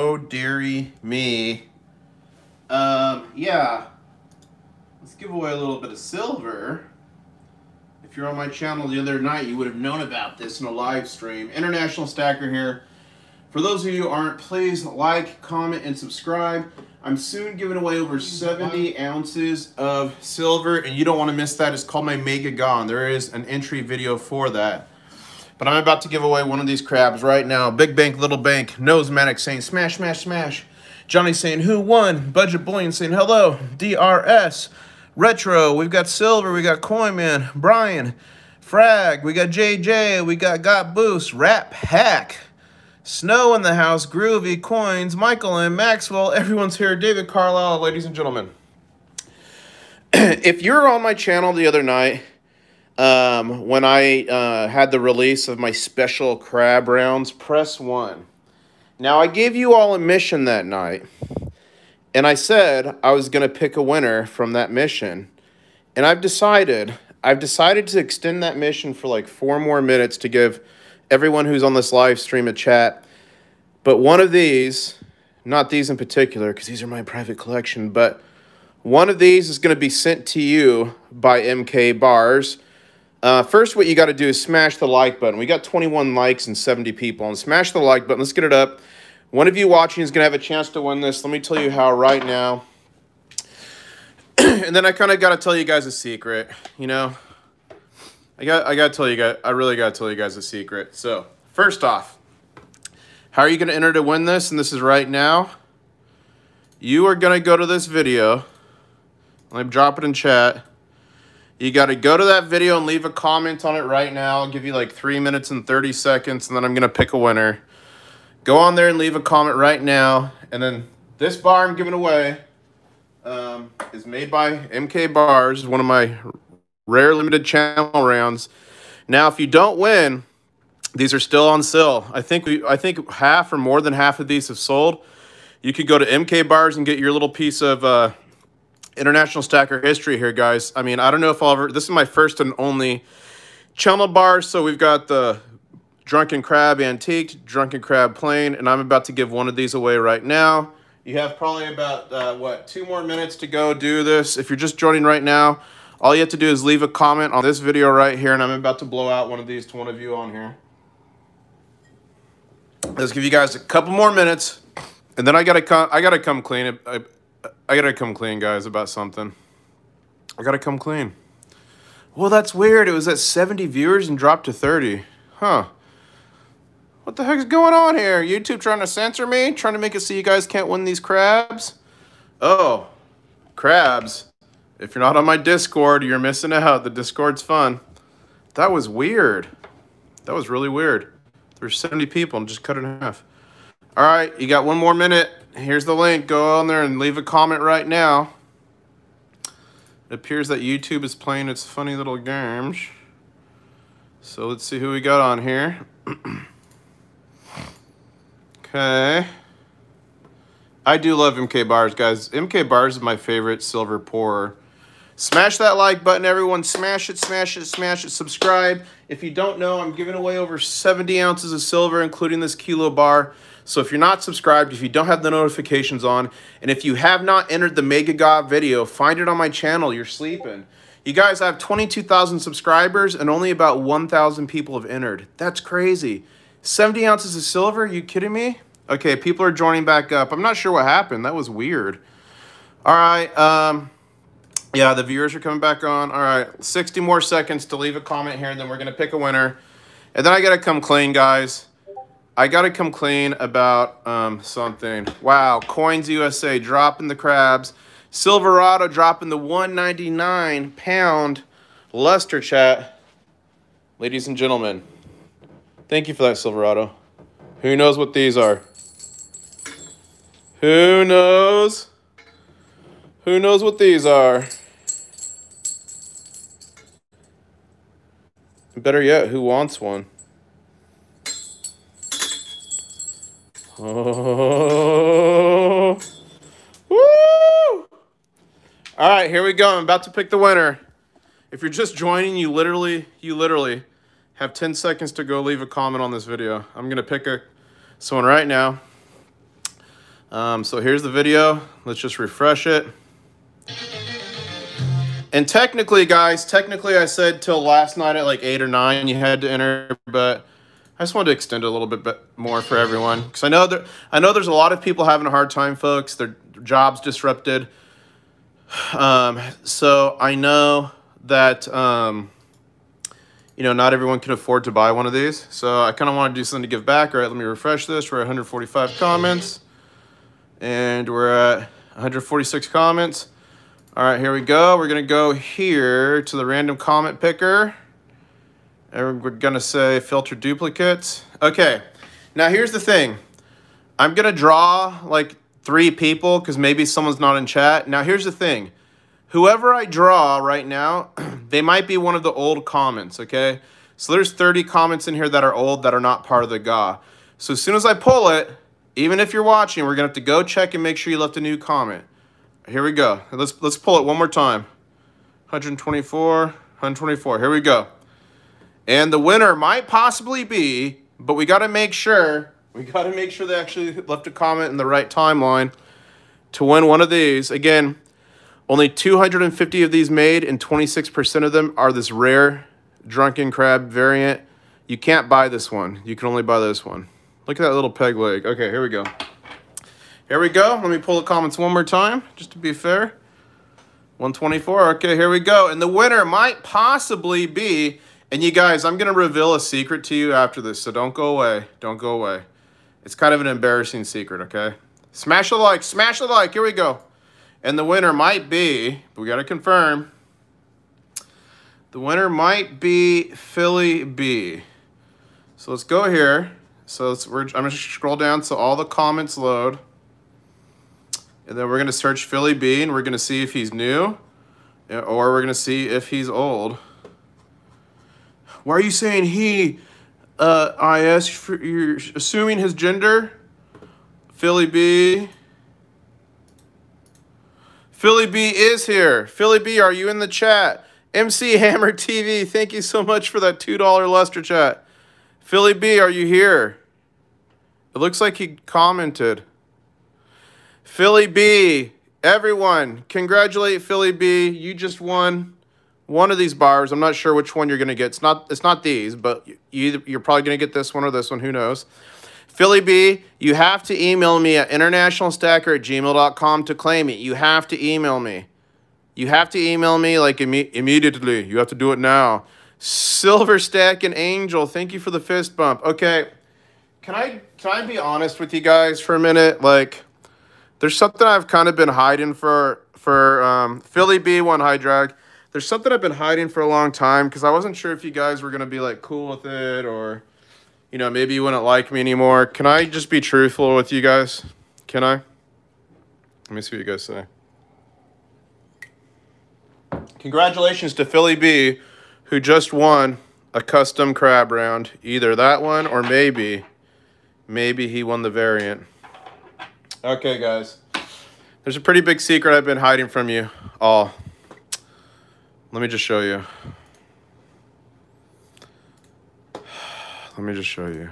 Oh, dearie me. Um, yeah. Let's give away a little bit of silver. If you're on my channel the other night, you would have known about this in a live stream. International Stacker here. For those of you who aren't, please like, comment, and subscribe. I'm soon giving away over 70 ounces of silver, and you don't want to miss that. It's called my Mega GAW. There is an entry video for that. But I'm about to give away one of these crabs right now. Big Bank, Little Bank, Nosematic saying smash, smash, smash. Johnny saying who won? Budget Bullion saying hello. DRS. Retro. We've got Silver. We got Coinman. Brian. Frag. We got JJ. We got Got Boost. Rap Hack. Snow in the house. Groovy. Coins. Michael and Maxwell. Everyone's here. David Carlisle, ladies and gentlemen. if you're on my channel the other night um, when I uh, had the release of my special crab rounds, press one. Now, I gave you all a mission that night, and I said I was going to pick a winner from that mission, and I've decided, I've decided to extend that mission for like four more minutes to give everyone who's on this live stream a chat, but one of these, not these in particular, because these are my private collection, but one of these is going to be sent to you by MK Bars, uh, first, what you got to do is smash the like button. We got 21 likes and 70 people. And smash the like button. Let's get it up. One of you watching is going to have a chance to win this. Let me tell you how right now. and then I kind of got to tell you guys a secret. You know, I got I got to tell you guys. I really got to tell you guys a secret. So first off, how are you going to enter to win this? And this is right now. You are going to go to this video. Let me drop it in chat. You got to go to that video and leave a comment on it right now. I'll give you like 3 minutes and 30 seconds, and then I'm going to pick a winner. Go on there and leave a comment right now. And then this bar I'm giving away um, is made by MK Bars, one of my rare limited channel rounds. Now, if you don't win, these are still on sale. I think we, I think half or more than half of these have sold. You could go to MK Bars and get your little piece of uh, international stacker history here, guys. I mean, I don't know if I'll ever, this is my first and only channel bar. So we've got the Drunken Crab Antique, Drunken Crab Plain, and I'm about to give one of these away right now. You have probably about, uh, what, two more minutes to go do this. If you're just joining right now, all you have to do is leave a comment on this video right here, and I'm about to blow out one of these to one of you on here. Let's give you guys a couple more minutes, and then I gotta come. I gotta come clean. I gotta come clean, guys, about something. I gotta come clean. Well, that's weird. It was at 70 viewers and dropped to 30. Huh. What the heck is going on here? YouTube trying to censor me? Trying to make it so you guys can't win these crabs? Oh, crabs. If you're not on my Discord, you're missing out. The Discord's fun. That was weird. That was really weird. There's 70 people and just cut it in half. All right, you got one more minute here's the link. Go on there and leave a comment right now. It appears that YouTube is playing its funny little games. So let's see who we got on here. okay. I do love MK Bars, guys. MK Bars is my favorite silver pourer. Smash that like button, everyone. Smash it, smash it, smash it. Subscribe. If you don't know, I'm giving away over 70 ounces of silver, including this kilo bar. So if you're not subscribed, if you don't have the notifications on, and if you have not entered the Mega GAW video, find it on my channel. You're sleeping. You guys I have 22,000 subscribers and only about 1,000 people have entered. That's crazy. 70 ounces of silver? Are you kidding me? Okay, people are joining back up. I'm not sure what happened. That was weird. All right. Um, yeah, the viewers are coming back on. All right, 60 more seconds to leave a comment here, and then we're going to pick a winner. And then I got to come clean, guys. I got to come clean about um, something. Wow, Coins USA dropping the crabs. Silverado dropping the 199 pound luster chat. Ladies and gentlemen, thank you for that, Silverado. Who knows what these are? Who knows? Who knows what these are? Better yet, who wants one? Oh. Woo! All right, here we go. I'm about to pick the winner. If you're just joining, you literally, you literally have 10 seconds to go leave a comment on this video. I'm going to pick a someone right now. Um, so here's the video. Let's just refresh it. And technically, guys, technically I said till last night at like 8 or 9 you had to enter, but I just wanted to extend a little bit more for everyone. Because I know there, I know there's a lot of people having a hard time, folks. Their jobs disrupted. Um, so I know that, um, you know, not everyone can afford to buy one of these. So I kind of want to do something to give back. All right, let me refresh this. We're at 145 comments. And we're at 146 comments. All right, here we go. We're going to go here to the random comment picker. And we're to say filter duplicates. Okay, now here's the thing. I'm to draw like three people because maybe someone's not in chat. Now here's the thing. Whoever I draw right now, they might be one of the old comments, okay? So there's 30 comments in here that are old that are not part of the GA. So as soon as I pull it, even if you're watching, we're to have to go check and make sure you left a new comment. Here we go. Let's, let's pull it one more time. 124, 124. Here we go. And the winner might possibly be, but we got to make sure, we got to make sure they actually left a comment in the right timeline to win one of these. Again, only 250 of these made and 26% of them are this rare drunken crab variant. You can't buy this one. You can only buy this one. Look at that little peg leg. Okay, here we go. Here we go. Let me pull the comments one more time, just to be fair. 124. Okay, here we go. And the winner might possibly be, and you guys, I'm going to reveal a secret to you after this, so don't go away. Don't go away. It's kind of an embarrassing secret, okay? Smash the like. Smash the like. Here we go. And the winner might be, we got to confirm, the winner might be Philly B. So let's go here. So let's, I'm going to scroll down so all the comments load. And then we're going to search Philly B and we're going to see if he's new or we're going to see if he's old. Why are you saying he, uh, IS, you're assuming his gender? Philly B. Philly B is here. Philly B, are you in the chat? MC Hammer TV, thank you so much for that $2 luster chat. Philly B, are you here? It looks like he commented. Philly B, everyone, congratulate Philly B. You just won one of these bars. I'm not sure which one you're going to get. It's not it's not these, but you, you're probably going to get this one or this one. Who knows? Philly B, you have to email me at internationalstacker at gmail.com to claim it. You have to email me. You have to email me like imme immediately. You have to do it now. Silver Stack and Angel, thank you for the fist bump. Okay, can I can I be honest with you guys for a minute? Like, there's something I've kind of been hiding for for um, Philly B one high drag. There's something I've been hiding for a long time because I wasn't sure if you guys were gonna be like cool with it or, you know, maybe you wouldn't like me anymore. Can I just be truthful with you guys? Can I? Let me see what you guys say. Congratulations to Philly B who just won a custom crab round. Either that one or maybe, maybe he won the variant. Okay, guys. There's a pretty big secret I've been hiding from you all. Let me just show you. Let me just show you.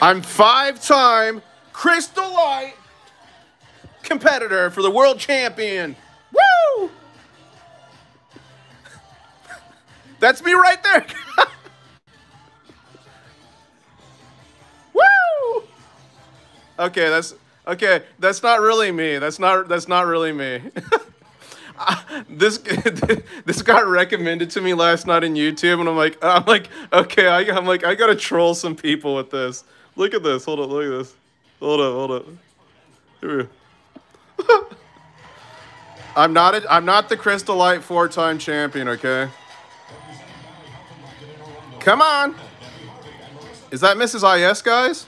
I'm five-time Crystal Light competitor for the world champion. Woo! That's me right there. Okay, that's okay. That's not really me. That's not that's not really me. this this got recommended to me last night in YouTube, and I'm like, I'm like, okay, I, I'm like, I gotta troll some people with this. Look at this. Hold up. Look at this. Hold up. Hold up. Here we go. I'm not a, I'm not the Crystal Light four-time champion, okay? Come on. Is that Mrs. IS, guys?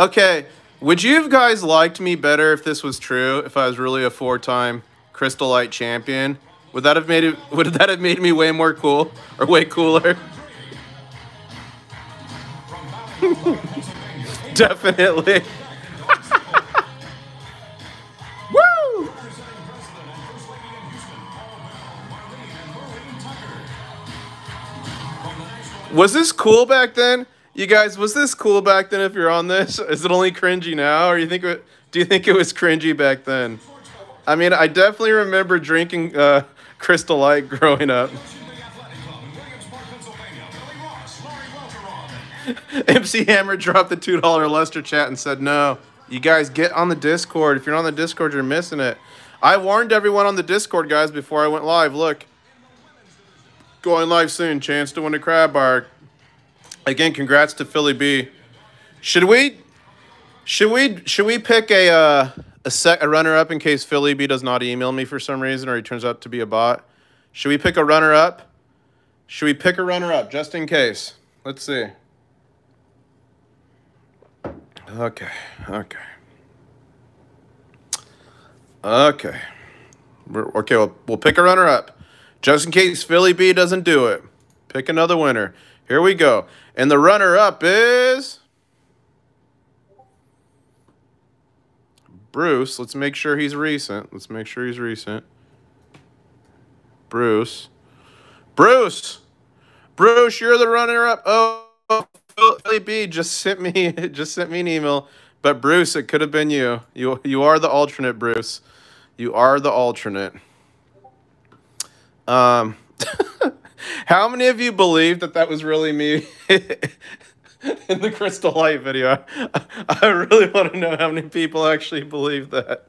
Okay, would you guys liked me better if this was true, if I was really a four-time Crystal Light champion? Would that have made it? Would that have made me way more cool or way cooler? Definitely. Woo! Was this cool back then? You guys, was this cool back then if you're on this? Is it only cringy now or you think do you think it was cringy back then? I mean, I definitely remember drinking uh, Crystal Light growing up. MC Hammer dropped the $2 Lester chat and said, no, you guys get on the Discord. If you're not on the Discord, you're missing it. I warned everyone on the Discord, guys, before I went live. Look, going live soon. Chance to win a crab bar. Again, congrats to Philly B. Should we, should we, should we pick a uh, a a runner up in case Philly B does not email me for some reason or he turns out to be a bot? Should we pick a runner up? Should we pick a runner up just in case? Let's see. Okay, okay. Okay. We're, okay, we'll, we'll pick a runner up. Just in case Philly B doesn't do it. Pick another winner. Here we go. And the runner up is. Bruce. Let's make sure he's recent. Let's make sure he's recent. Bruce. Bruce! Bruce, you're the runner up. Oh, Philly B just sent me just sent me an email. But Bruce, it could have been you. You you are the alternate, Bruce. You are the alternate. Um, how many of you believe that that was really me in the Crystal Light video? I I really want to know how many people actually believe that.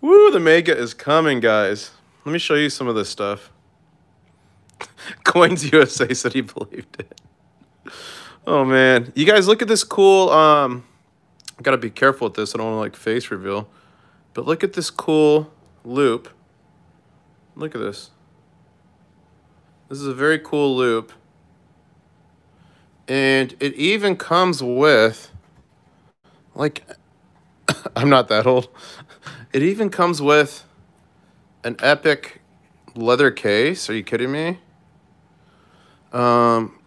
Woo, the mega is coming, guys. Let me show you some of this stuff. Coins USA said he believed it. Oh man, you guys look at this cool. Um, I gotta be careful with this. I don't want to like face reveal, but look at this cool loop. Look at this. This is a very cool loop, and it even comes with like I'm not that old. It even comes with an epic leather case. Are you kidding me? Um,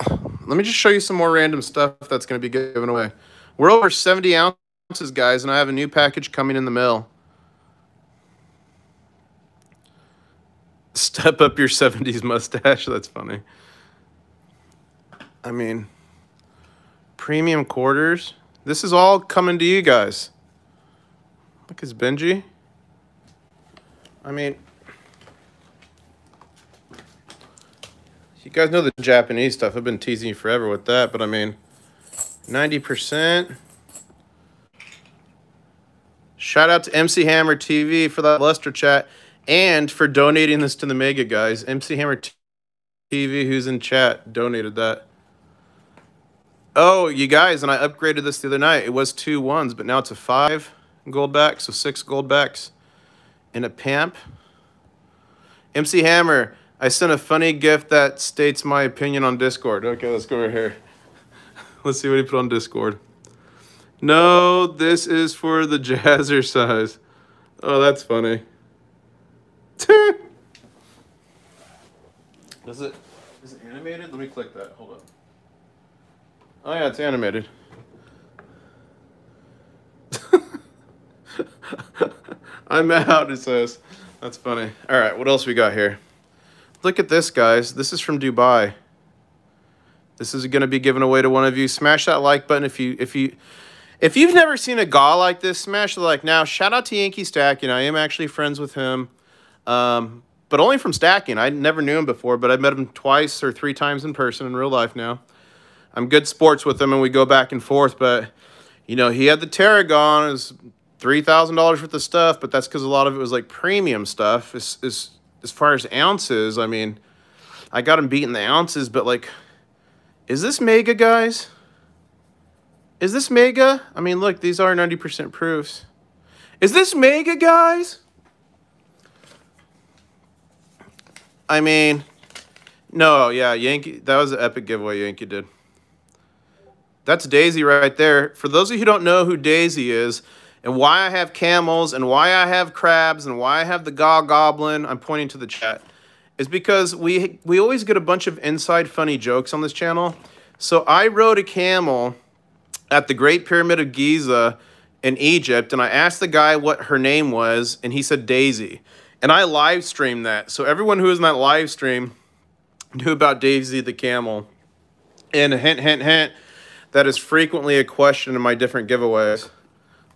let me just show you some more random stuff that's going to be given away. We're over 70 ounces, guys, and I have a new package coming in the mail. Step up your 70s mustache. That's funny. I mean, premium quarters. This is all coming to you guys. Look, it's Benji. I mean, you guys know the Japanese stuff. I've been teasing you forever with that, but I mean, 90%. Shout out to MC Hammer TV for that luster chat and for donating this to the Mega guys. MC Hammer TV, who's in chat, donated that. Oh, you guys, and I upgraded this the other night. It was two ones, but now it's a five Goldback, so six Goldbacks and a pamp. MC Hammer, I sent a funny gift that states my opinion on Discord. Okay, let's go over here. Let's see what he put on Discord. No, this is for the Jazzercise. Oh, that's funny. Is it is it animated? Let me click that. Hold on. Oh yeah, it's animated. I'm out, it says. That's funny. All right, what else we got here? Look at this, guys. This is from Dubai. This is going to be given away to one of you. Smash that like button if you if you if you've never seen a GAW like this. Smash the like now. Shout out to Yankee Stacking. I am actually friends with him, um, but only from stacking. I never knew him before, but I've met him twice or three times in person in real life now. I'm good sports with him, and we go back and forth. But you know, he had the Tarragon. Is three thousand dollars worth of stuff, but that's because a lot of it was like premium stuff. As, as as far as ounces, I mean, I got him beating the ounces, but like, is this mega, guys? Is this mega? I mean, look, these are ninety percent proofs. Is this mega, guys? I mean, no, yeah, Yankee. That was an epic giveaway Yankee did. That's Daisy right there. For those of you who don't know who Daisy is, and why I have camels and why I have crabs and why I have the GAW Goblin, I'm pointing to the chat, is because we we always get a bunch of inside funny jokes on this channel. So I rode a camel at the Great Pyramid of Giza in Egypt, and I asked the guy what her name was, and he said Daisy. And I live streamed that. So everyone who was in that live stream knew about Daisy the camel. And hint, hint, hint, that is frequently a question in my different giveaways.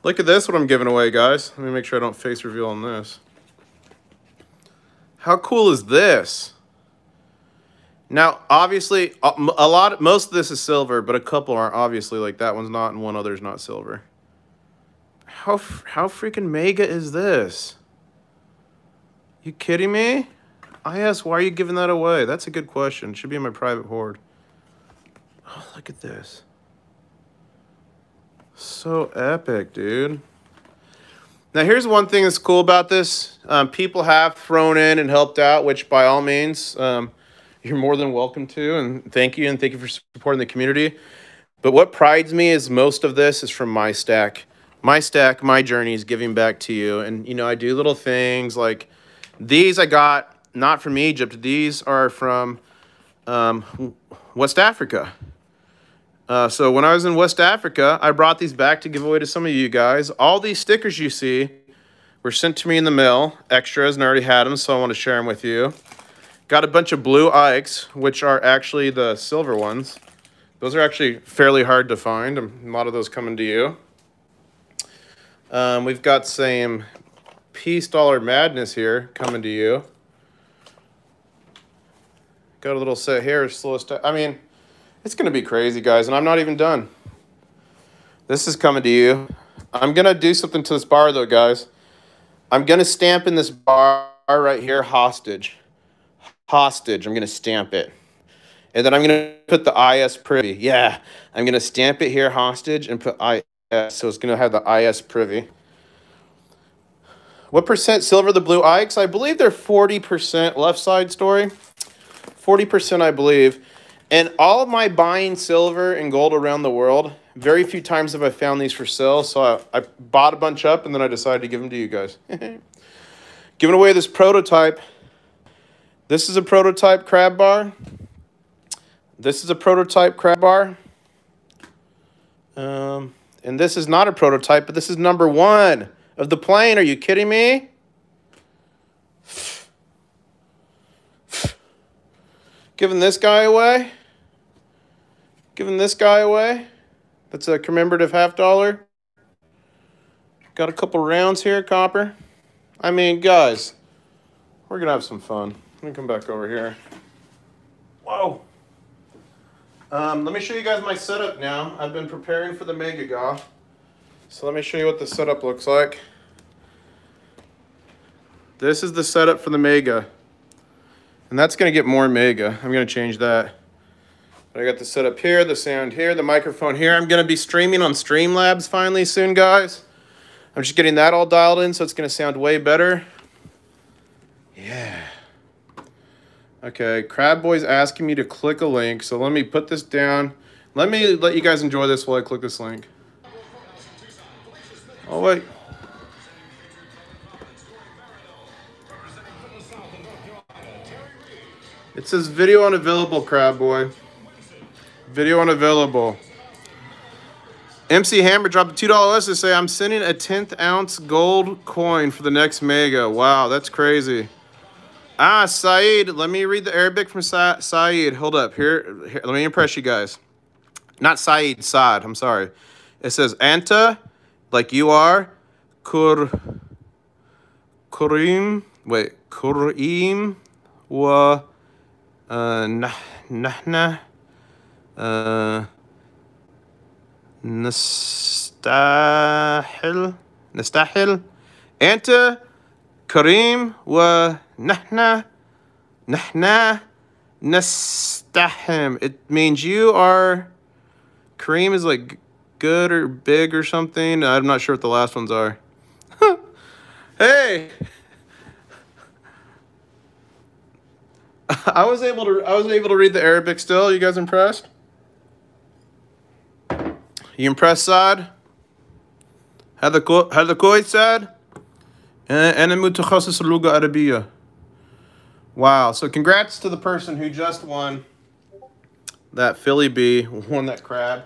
Look at this, what I'm giving away, guys. Let me make sure I don't face reveal on this. How cool is this? Now, obviously, a lot, most of this is silver, but a couple aren't obviously. Like that one's not, and one other's not silver. How how freaking mega is this? You kidding me? I asked, why are you giving that away? That's a good question. Should be in my private hoard. Oh, look at this. So epic, dude. Now, here's one thing that's cool about this. Um, people have thrown in and helped out, which by all means, um, you're more than welcome to. And thank you, and thank you for supporting the community. But what prides me is most of this is from my stack. My stack, my journey is giving back to you. And, you know, I do little things like these I got not from Egypt. These are from um, West Africa. Uh, so when I was in West Africa, I brought these back to give away to some of you guys. All these stickers you see were sent to me in the mail, extras, and I already had them, so I want to share them with you. Got a bunch of blue Ikes, which are actually the silver ones. Those are actually fairly hard to find. A lot of those coming to you. Um, we've got some Peace Dollar Madness here coming to you. Got a little set here, slowest. I mean, it's going to be crazy, guys, and I'm not even done. This is coming to you. I'm going to do something to this bar, though, guys. I'm going to stamp in this bar right here, hostage. Hostage. I'm going to stamp it. And then I'm going to put the IS privy. Yeah, I'm going to stamp it here, hostage, and put IS. So it's going to have the IS privy. What percent silver the blue Ikes? I believe they're 40% left side story. 40% I believe. And all of my buying silver and gold around the world, very few times have I found these for sale. So I, I bought a bunch up and then I decided to give them to you guys. Giving away this prototype. This is a prototype crab bar. This is a prototype crab bar. Um, and this is not a prototype, but this is number one of the plain. Are you kidding me? Giving this guy away? Giving this guy away? That's a commemorative half dollar. Got a couple rounds here, copper. I mean, guys, we're going to have some fun. Let me come back over here. Whoa. Um, let me show you guys my setup now. I've been preparing for the Mega GAW. So let me show you what the setup looks like. This is the setup for the Mega. And that's going to get more Mega. I'm going to change that. But I got the setup here, the sound here, the microphone here. I'm going to be streaming on Streamlabs finally soon, guys. I'm just getting that all dialed in, so it's going to sound way better. Yeah. Okay, Crab Boy's asking me to click a link, so let me put this down. Let me let you guys enjoy this while I click this link. Oh, wait. It says video unavailable, Crab Boy. Video unavailable. MC Hammer dropped a $2 to say, I'm sending a 10th ounce gold coin for the next mega. Wow, that's crazy. Ah, Saeed. Let me read the Arabic from Sa Saeed. Hold up. Here, here, let me impress you guys. Not Saeed, Saad. I'm sorry. It says, Anta like you are, kur, kurim, wait, kurim wa uh, nahna uh, نستاهل نستاهل أنت كريم ونحن نحن نستحم it means you are Kareem is like good or big or something. I'm not sure what the last ones are. hey! I was able to I was able to read the Arabic still. You guys impressed? You impressed, Saad? هذا كو هذا كويس سعد؟ أنا متخصص اللغة العربية. Wow. So congrats to the person who just won that Philly B won that crab.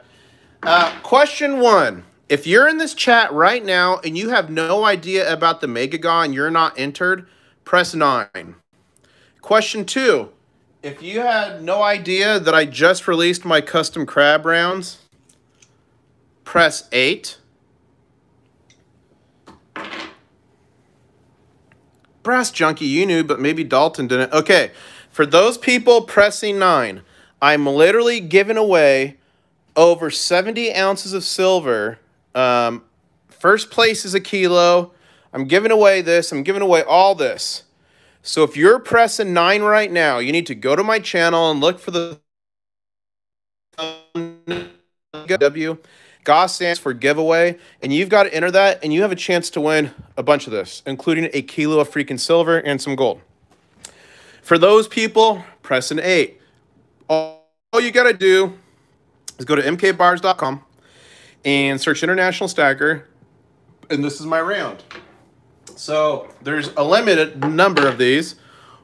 Uh, question one. If you're in this chat right now and you have no idea about the Mega GAW you're not entered, press 9. Question two. If you had no idea that I just released my custom crab rounds, press 8. Brass Junkie, you knew, but maybe Dalton didn't. Okay, for those people pressing 9, I'm literally giving away over 70 ounces of silver. Um, first place is a kilo. I'm giving away this. I'm giving away all this. So if you're pressing 9 right now, you need to go to my channel and look for the W. GAW stands for giveaway, and you've got to enter that, and you have a chance to win a bunch of this, including a kilo of freaking silver and some gold. For those people, press an 8. All you got to do is go to mkbars.com and search International Stacker, and this is my round. So there's a limited number of these.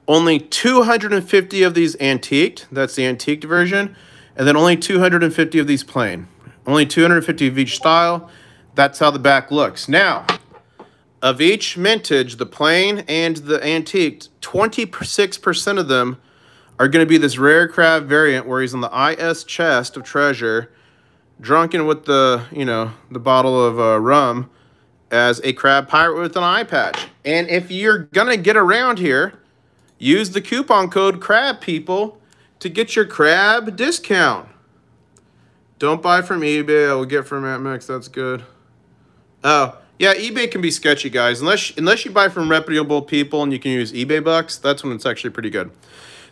Only 250 of these antiqued. That's the antiqued version. And then only 250 of these plain. Only 250 of each style. That's how the back looks. Now, of each mintage, the plain and the antiqued, 26% of them are going to be this rare crab variant where he's on the IS chest of treasure, drunken with the, you know, the bottle of uh, rum as a crab pirate with an eye patch. And if you're going to get around here, use the coupon code CRAB people to get your crab discount. Don't buy from eBay. I will get from APMEX. That's good. Oh, yeah, eBay can be sketchy, guys. Unless unless you buy from reputable people and you can use eBay bucks, that's when it's actually pretty good.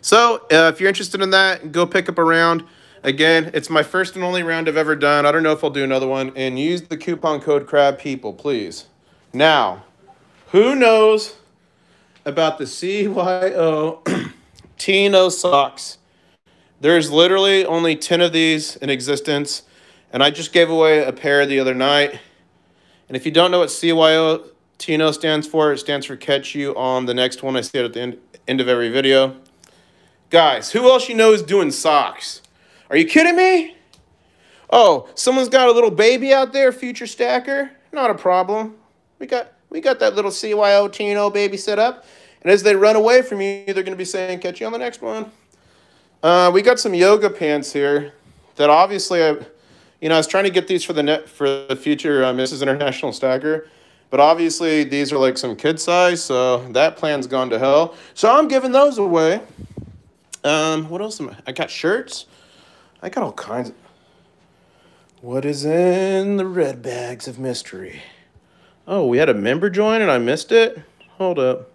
So uh, if you're interested in that, go pick up a round. Again, it's my first and only round I've ever done. I don't know if I'll do another one. And use the coupon code CRAB people, please. Now, who knows about the CYO Tino socks? There's literally only 10 of these in existence, and I just gave away a pair the other night. And if you don't know what CYO Tino stands for, it stands for Catch You on the next one. I say it at the end, end of every video. Guys, who else you know is doing socks? Are you kidding me? Oh, someone's got a little baby out there, future stacker. Not a problem. We got we got that little CYO Tino baby set up. And as they run away from you, they're going to be saying, catch you on the next one. Uh, we got some yoga pants here that obviously I, you know, I was trying to get these for the net for the future uh, Mrs. International Stacker, but obviously these are like some kid size, so that plan's gone to hell. So I'm giving those away. Um, what else am I? I got shirts. I got all kinds. Of, what is in the red bags of mystery? Oh, we had a member join and I missed it. Hold up.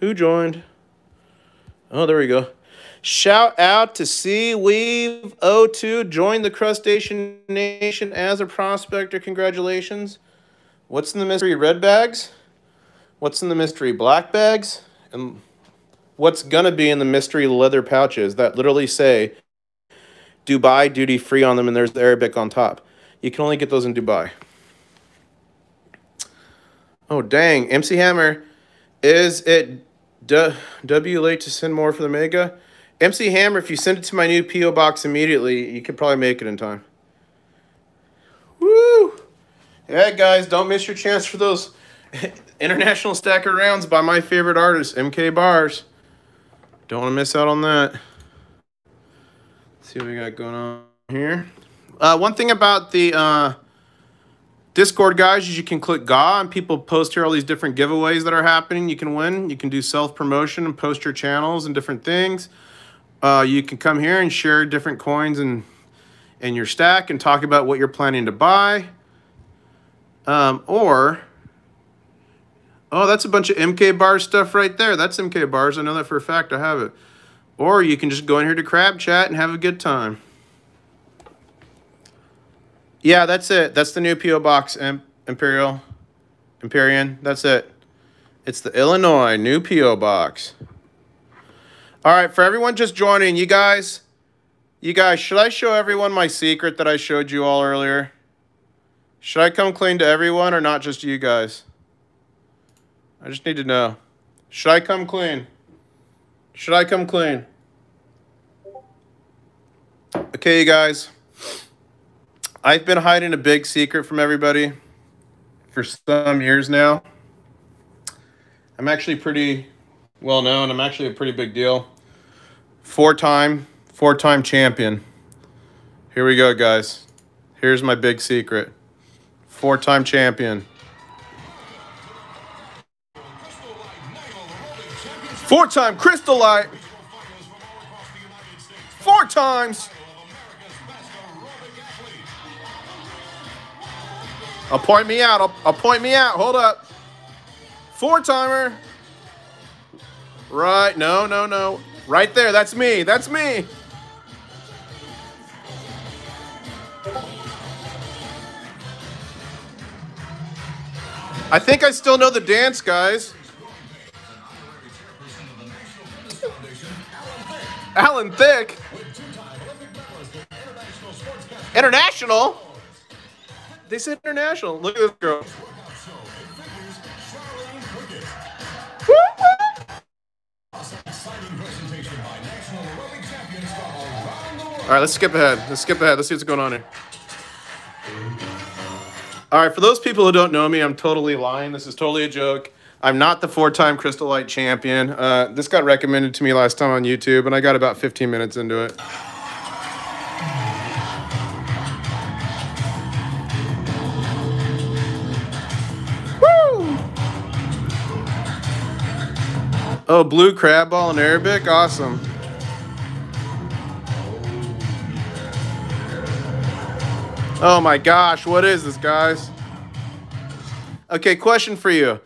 Who joined? Oh, there we go. Shout out to Seaweave02. Join the Crustacean Nation as a prospector. Congratulations. What's in the mystery red bags? What's in the mystery black bags? And what's going to be in the mystery leather pouches that literally say Dubai duty free on them and there's the Arabic on top. You can only get those in Dubai. Oh, dang. MC Hammer, is it W late to send more for the Mega? MC Hammer, if you send it to my new P.O. box immediately, you could probably make it in time. Woo! Yeah, guys, don't miss your chance for those international stacker rounds by my favorite artist, MK Bars. Don't want to miss out on that. Let's see what we got going on here. Uh, one thing about the uh, Discord, guys, is you can click GA and people post here all these different giveaways that are happening. You can win. You can do self-promotion and post your channels and different things. Uh, you can come here and share different coins and in your stack and talk about what you're planning to buy. Um, or, oh, that's a bunch of MK bars stuff right there. That's MK bars. I know that for a fact. I have it. Or you can just go in here to crab chat and have a good time. Yeah, that's it. That's the new P.O. Box, Imperial, Empyrean. That's it. It's the Illinois new P.O. Box. All right, for everyone just joining, you guys, you guys, should I show everyone my secret that I showed you all earlier? Should I come clean to everyone or not just you guys? I just need to know. Should I come clean? Should I come clean? Okay, you guys. I've been hiding a big secret from everybody for some years now. I'm actually pretty well known. I'm actually a pretty big deal. Four-time, four-time champion. Here we go, guys. Here's my big secret. Four-time champion. Four-time Crystal Light. Four times. I'll point me out. I'll point me out. Hold up. Four timer. Right. No, no, no. Right there. That's me. That's me. I think I still know the dance, guys. Alan Thicke. International? They said international. Look at this girl. All right, let's skip ahead. Let's skip ahead. Let's see what's going on here. All right, for those people who don't know me, I'm totally lying. This is totally a joke. I'm not the four-time Crystal Light champion. Uh, this got recommended to me last time on YouTube, and I got about 15 minutes into it. Woo! Oh, blue crab ball in Arabic? Awesome. Oh my gosh, what is this, guys? Okay, question for you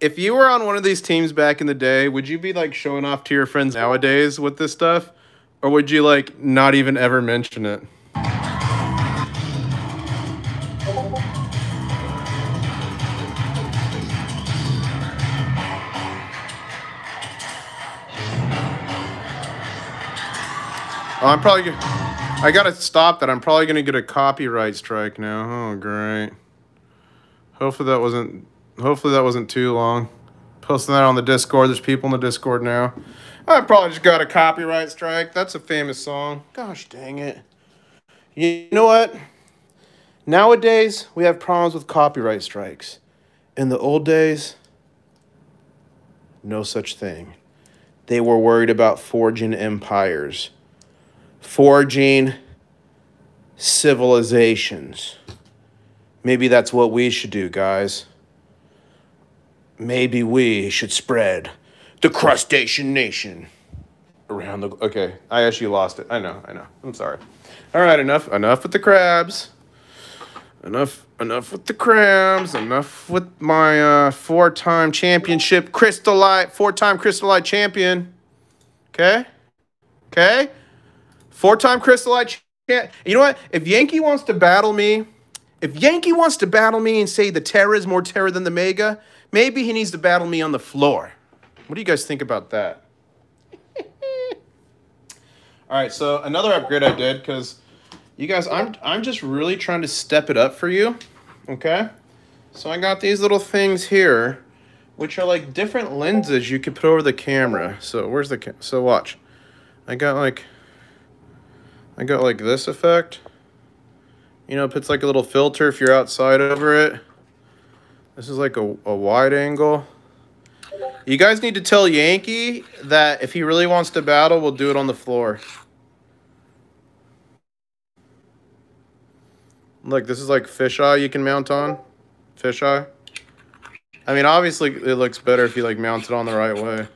if you were on one of these teams back in the day, would you be like showing off to your friends nowadays with this stuff? Or would you like not even ever mention it? Oh, I'm probably I gotta stop that. I'm probably gonna get a copyright strike now. Oh, great. Hopefully that wasn't Hopefully that wasn't too long. Posting that on the Discord. There's people in the Discord now. I probably just got a copyright strike. That's a famous song. Gosh dang it. You know what? Nowadays, we have problems with copyright strikes. In the old days, no such thing. They were worried about forging empires, forging civilizations. Maybe that's what we should do, guys maybe we should spread the crustacean nation. Around the okay i actually lost it. I know i know. I'm sorry. All right enough enough with the crabs. Enough enough with the crabs. Enough with my uh, four-time championship crystal light four-time crystal light champion. Okay? Okay? Four-time crystal light champion you know what? If yankee wants to battle me if yankee wants to battle me and say the terror is more terror than the mega Maybe he needs to battle me on the floor. What do you guys think about that? All right, so another upgrade I did because you guys, I'm I'm just really trying to step it up for you. Okay, so I got these little things here, which are like different lenses you could put over the camera. So where's the so watch? I got like I got like this effect. You know, it puts like a little filter if you're outside over it. This is like a, a wide angle. You guys need to tell Yankee that if he really wants to battle, we'll do it on the floor. Look, this is like fisheye you can mount on. Fisheye. I mean, obviously it looks better if you like mount it on the right way.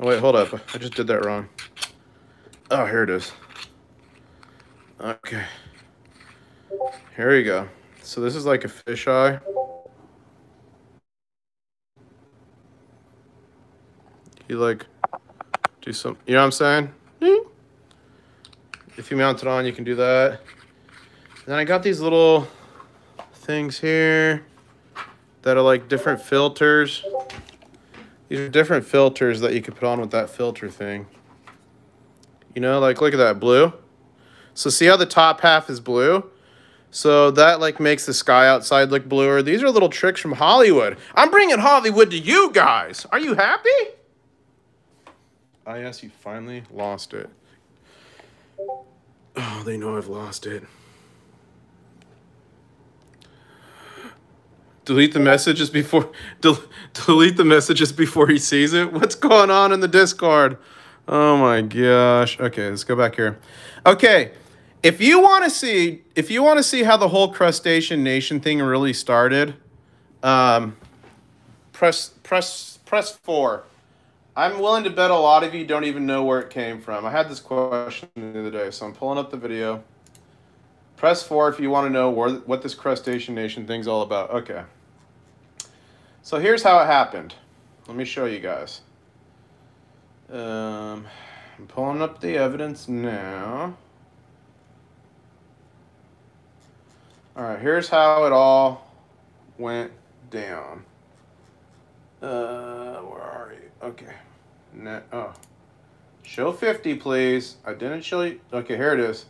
Oh, wait, hold up. I just did that wrong. Oh, here it is. Okay. Here we go. So this is like a fisheye. You like do some, you know what I'm saying? Mm-hmm. If you mount it on, you can do that. And then I got these little things here that are like different filters. These are different filters that you could put on with that filter thing. You know, like look at that blue. So see how the top half is blue? So that like makes the sky outside look bluer. These are little tricks from Hollywood. I'm bringing Hollywood to you guys. Are you happy? IS, you finally lost it. Oh, they know I've lost it. Delete the messages before del, delete the messages before he sees it. What's going on in the Discord? Oh my gosh. Okay, let's go back here. Okay, if you want to see if you want to see how the whole crustacean nation thing really started, um, press press press four. I'm willing to bet a lot of you don't even know where it came from. I had this question the other day, so I'm pulling up the video. Press 4 if you want to know where, what this crustacean nation thing's all about. Okay. So here's how it happened. Let me show you guys. Um, I'm pulling up the evidence now. All right, here's how it all went down. Uh, where are you? Okay. No, oh. Show 50, please. I didn't show you. Okay, here it is.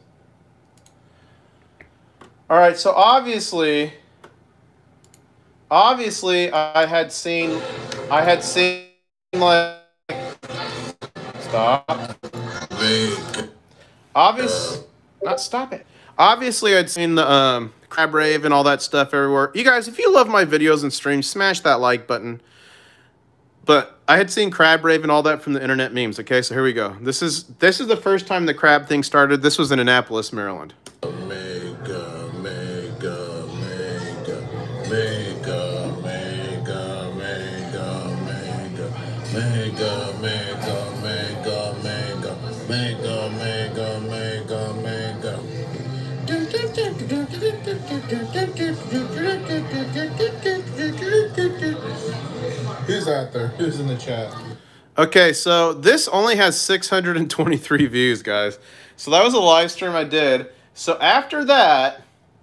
All right, so obviously, obviously, I had seen, I had seen like, stop. Obvious, not stop it. Obviously, I'd seen the um, crab rave and all that stuff everywhere. You guys, if you love my videos and streams, smash that like button. But I had seen crab rave and all that from the internet memes. Okay, so here we go. This is this is the first time the crab thing started. This was in Annapolis, Maryland. Mega, mega, mega, mega, mega, mega, mega, mega, mega, mega, mega, mega, mega, mega, mega. There? Who's in the chat? Okay, so this only has 623 views, guys. So that was a live stream I did. So after that,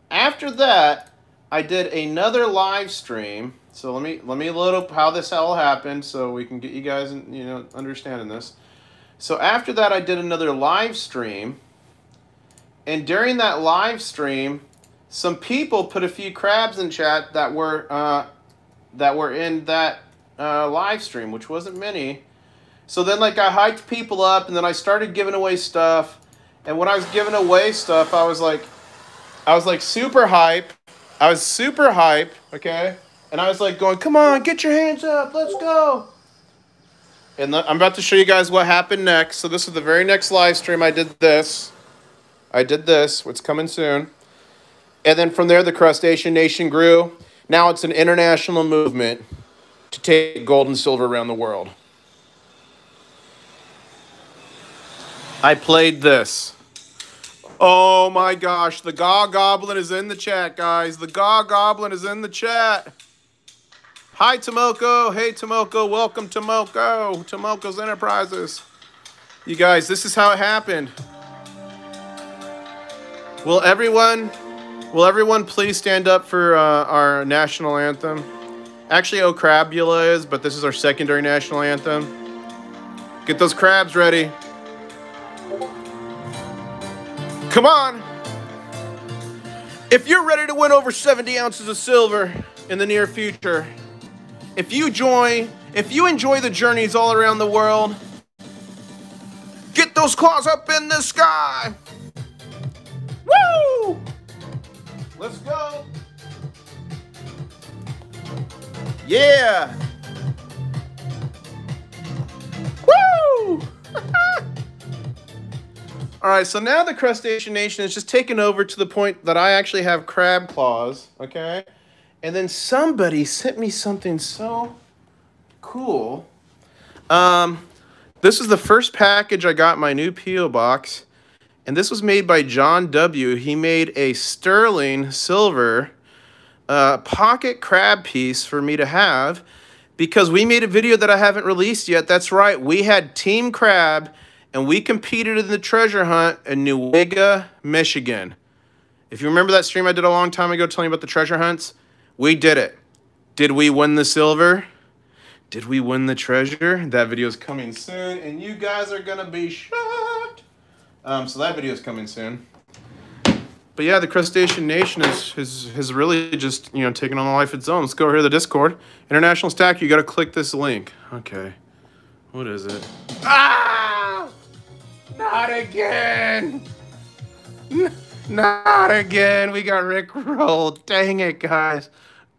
after that, I did another live stream. So let me let me load up how this all happened so we can get you guys and you know understanding this. So after that I did another live stream. And during that live stream, some people put a few crabs in chat that were uh, that were in that uh, live stream, which wasn't many. So then, like, I hyped people up, and then I started giving away stuff. And when I was giving away stuff, I was like, I was like super hype. I was super hype, okay? And I was like going, come on, get your hands up, let's go. And the, I'm about to show you guys what happened next. So this is the very next live stream. I did this. I did this. What's coming soon. And then from there, the Crustacean Nation grew. Now it's an international movement to take gold and silver around the world. I played this. Oh my gosh, the Gaw Goblin is in the chat, guys. The Gaw Goblin is in the chat. Hi, Tomoko. Hey, Tomoko. Welcome, Tomoko. Tomoko's Enterprises. You guys, this is how it happened. Will everyone, will everyone please stand up for uh, our national anthem? Actually, O Crabula is, but this is our secondary national anthem. Get those crabs ready. Come on. If you're ready to win over 70 ounces of silver in the near future, if you join, if you enjoy the journeys all around the world, get those claws up in the sky. Woo! Let's go. Yeah! Woo! All right, so now the crustacean nation is just taken over to the point that I actually have crab claws, okay? And then somebody sent me something so cool. Um, this is the first package I got my new P.O. box. And this was made by John W. He made a sterling silver uh, pocket crab piece for me to have because we made a video that I haven't released yet. That's right. We had Team Crab and we competed in the treasure hunt in Newaygo, Michigan. If you remember that stream I did a long time ago telling you about the treasure hunts, we did it. Did we win the silver? Did we win the treasure? That video is coming soon, and you guys are going to be shocked. Um, so that video is coming soon but yeah, the crustacean nation is, is has really just you know taken on a life of its own. Let's go over here to the Discord. International Stack, you got to click this link. Okay, what is it? Ah! Not again! Not again. We got Rick rolled. Dang it, guys.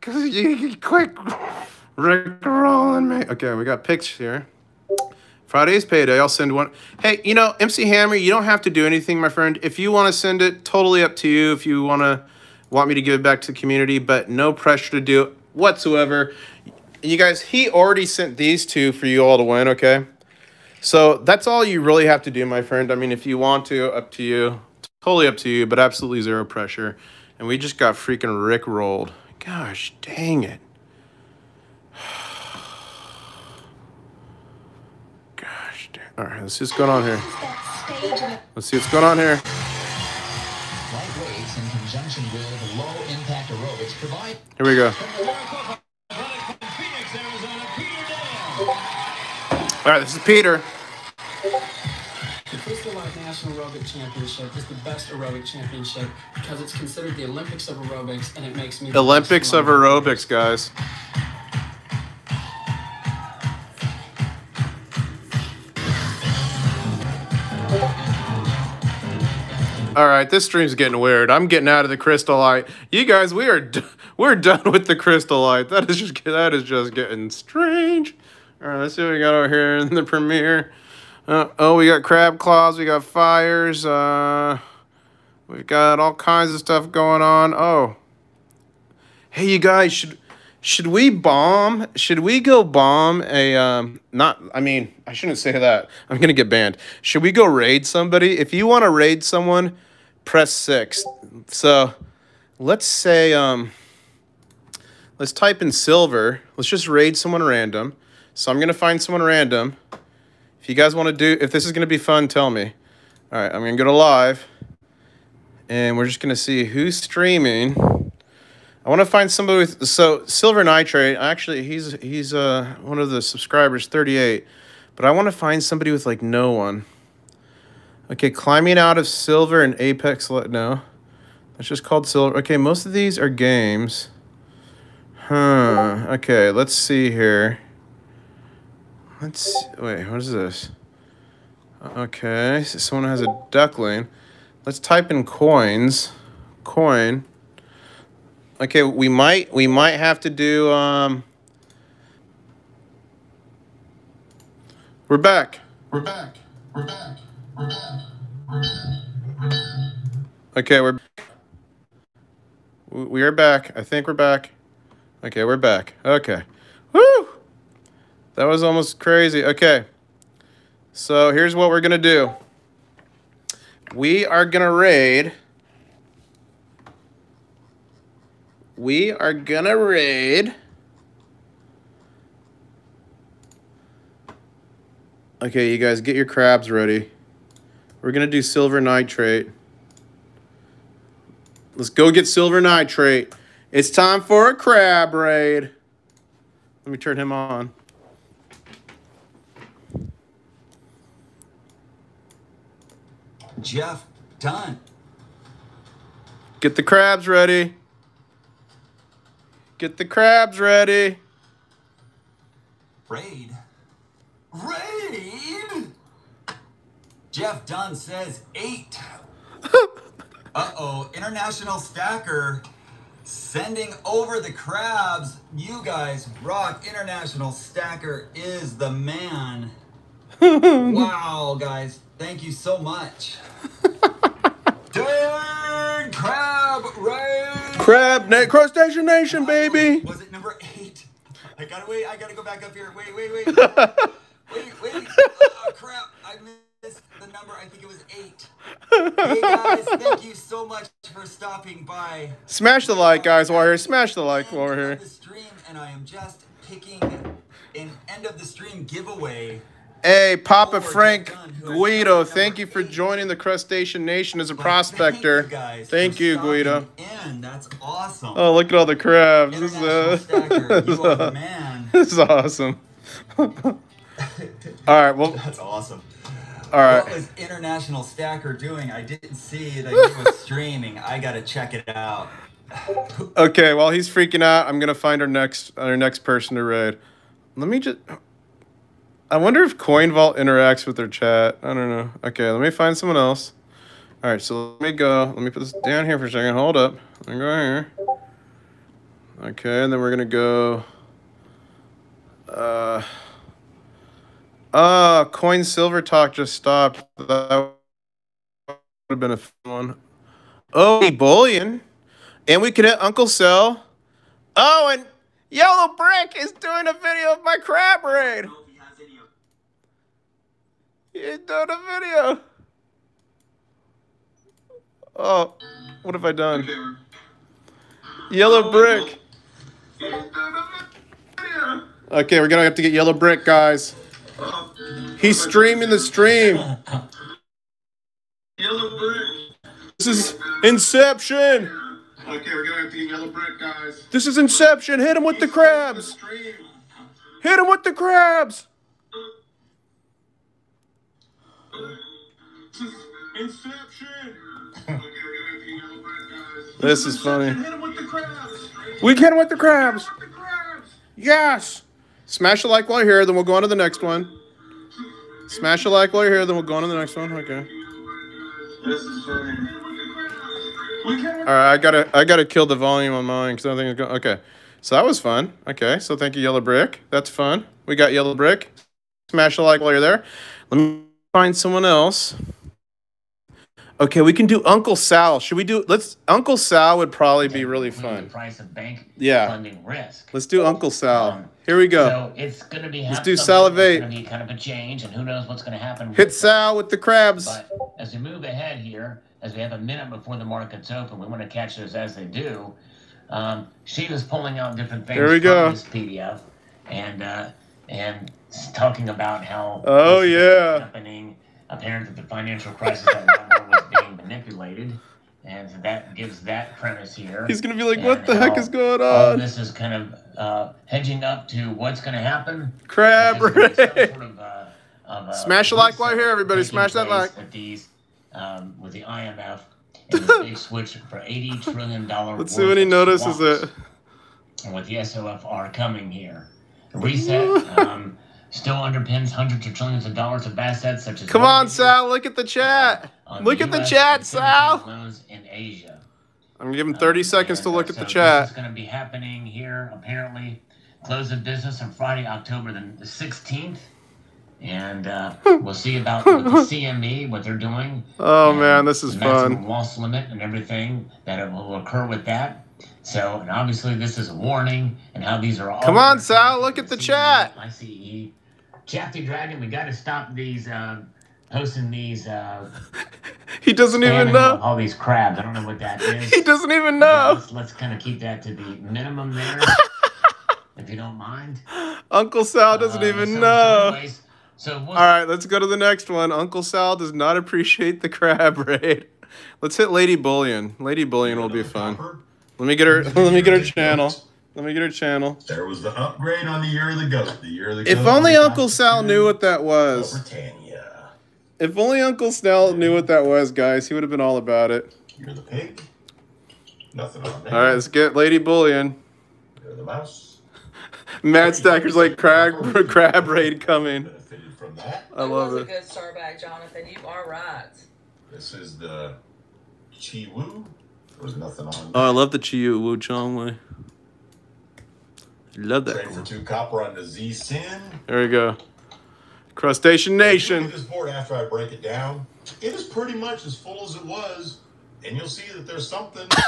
Cause you quick Rick rolling me. Okay, we got pics here. Friday's payday. I'll send one. Hey, you know, MC Hammer, you don't have to do anything, my friend. If you want to send it, totally up to you. If you want to want me to give it back to the community, but no pressure to do it whatsoever. You guys, he already sent these two for you all to win, okay? So that's all you really have to do, my friend. I mean, if you want to, up to you. Totally up to you, but absolutely zero pressure. And we just got freaking Rick rolled. Gosh, dang it. Gosh, dang. All right, let's see what's going on here. Let's see what's going on here. Lightweights in conjunction with low impact aerobics provide Here we go. All right, this is Peter. The Crystal Light National Aerobic Championship is the best aerobic championship because it's considered the Olympics of aerobics and it makes me the Olympics of among- aerobics, guys. All right, this stream's getting weird. I'm getting out of the crystal light. You guys, we are we're done with the crystal light. That is just that is just getting strange. All right, let's see what we got over here in the premiere. Uh, oh, we got crab claws. We got fires. Uh, we've got all kinds of stuff going on. Oh, hey, you guys should should we bomb? Should we go bomb a um? Not. I mean, I shouldn't say that. I'm gonna get banned. Should we go raid somebody? If you want to raid someone, press six. So, let's say um. Let's type in silver. Let's just raid someone random. So I'm gonna find someone random. If you guys want to do, if this is gonna be fun, tell me. All right, I'm gonna go to live, and we're just gonna see who's streaming. I want to find somebody with so silver nitrate. Actually, he's he's uh one of the subscribers, thirty eight, but I want to find somebody with like no one. Okay, climbing out of silver and apex. le- No, that's just called silver. Okay, most of these are games. Huh. Okay, let's see here. Let's wait. What is this? Okay, so someone has a duckling. Let's type in coins. Coin. Okay, we might we might have to do um We're back. We're back. We're back. We're back. We're back. We're back. Okay, we're we we are back. I think we're back. Okay, we're back. Okay. Woo! That was almost crazy. Okay. So, here's what we're going to do. We are going to raid We are to raid Okay, you guys get your crabs ready. We're to do silver nitrate. Let's go get silver nitrate. It's time for a crab raid. Let me turn him on. Jeff, done. Get the crabs ready. Get the crabs ready. Raid. Raid? Jeff Dunn says eight. uh oh, International Stacker sending over the crabs. You guys rock. International Stacker is the man. wow, guys. Thank you so much. Third crab raid. Crab na- crustacean nation, baby. Oh, was it number eight? I gotta wait. I gotta go back up here. Wait, wait, wait. wait, wait. Oh, crap. I missed the number. I think it was eight. Hey, guys. Thank you so much for stopping by. Smash the like, guys, while here. Smash the like while we're here. the stream, and I am just picking an end of the stream giveaway. Hey, Papa Frank Jeff Dunn, who has Guido, thank you for eight. joining the Crustacean Nation as a But prospector. Thank you, guys Thank you, Guido. In. That's awesome. Oh, look at all the crabs. This is, uh, Stacker, this, you are is, the man. this is awesome. all right, well, That's awesome. all right. What was International Stacker doing? I didn't see that he was streaming. I gotta check it out. Okay, while he's freaking out, I'm gonna find our next our next person to raid. Let me just. I wonder if Coin Vault interacts with their chat. I don't know. Okay, let me find someone else. All right, so let me go. Let me put this down here for a second. Hold up. Let me go here. Okay, and then we're gonna go. Uh. Uh, coin silver talk just stopped. That would have been a fun one. Oh, bullion, and we could hit Uncle Sal. Oh, and Yellow Brick is doing a video of my crab raid. He's doing a video. Oh, what have I done? Yellow brick. Okay, we're gonna have to get yellow brick, guys. He's streaming the stream. Yellow brick. This is Inception. Okay, we're gonna have to get yellow brick, guys. This is Inception. Hit him with the crabs. Hit him with the crabs. This is Inception. Okay, we're gonna have to get yellow brick, guys. This is funny. We him with the crabs. Yes. Smash a like while you're here, then we'll go on to the next one. Smash a like while you're here, then we'll go on to the next one. Okay. All right, I gotta I gotta kill the volume on mine because I think it's going. Okay, so that was fun. Okay, so thank you, Yellow Brick. That's fun. We got Yellow Brick. Smash a like while you're there. Let me find someone else. Okay, we can do Uncle Sal. Should we do? Let's. Uncle Sal would probably be really The fun. price of bank Yeah. funding risk. Let's do Uncle Sal. Here we go. So it's going to be. Let's do salivate. Going to be kind of a change, and who knows what's going to happen. Hit. Sal with the crabs. But as we move ahead here, as we have a minute before the markets open, we want to catch those as they do. Um, she was pulling out different things Here we from go. this PDF, and uh, and talking about how Oh, yeah. happening. Apparent that the financial crisis was being manipulated, and so that gives that premise here. He's gonna be like, "What the heck is going on?" this is kind of uh, hedging up to what's going to happen. Crab There's gonna be some raid. sort of, uh, of, uh, Smash a like while you're here, everybody. Smash that like. With these, um, with the IMF and the big switch for eighty trillion dollar. Let's see when he notices it. And with the SOFR coming here, reset um, still underpins hundreds of trillions of dollars of assets such as. Come on, Sal. Look at the chat. on Look at the chat, Sal. Loans in Asia. I'm giving 30 Um, seconds to look uh, at the so This chat. is going to be happening here, apparently. Close of business on Friday, October the 16th. And uh, we'll see about the CME, what they're doing. Oh man, this is the fun. loss limit and everything that will occur with that. So, and obviously, this is a warning, and how these are all. Come on, Sal, look at the chat. ICE. Chaffy Dragon, we got to stop these, uh, posting these. Uh, He doesn't even know. All these crabs. I don't know what that is. He doesn't even know. Let's, let's kind of keep that to the minimum there, if you don't mind. Uncle Sal doesn't Uh, even so- so know. anyways, so we'll, All right, let's go to the next one. Uncle Sal does not appreciate the crab raid. Let's hit Lady Bullion. Lady Bullion will be fun. Let me get her. Let me get her channel. Let me get her channel. There was the upgrade on the year of the goat. The year of the goat. If only Uncle Sal knew what that was. Britannia. If only Uncle Sal knew what that was, guys, he would have been all about it. You're the pig. Nothing on there. All right, let's get Lady Bullion. You're the mouse. Mad Stacker's like crab crab raid coming. From that. I love was it. a good star back, Jonathan. You are right. This is the Chi Wu. Was nothing on. Oh, I love the Chiyu Wu Chong way. Love that. Trade for two copper on the Z Sin. There we go. Crustacean Nation. this board after I break it down. It is pretty much as full as it was, and you'll see that there's something.